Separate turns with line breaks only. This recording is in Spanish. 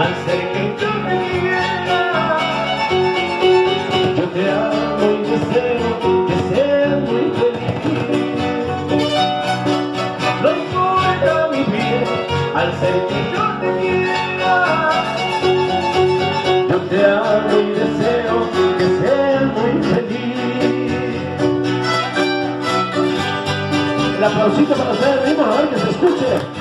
Al ser que yo te niega, yo te amo y deseo que sea muy feliz. Los coge mi vida, al ser que yo te niega, yo te amo y deseo que sea muy feliz. La pausita para hacer el a ver que se escuche.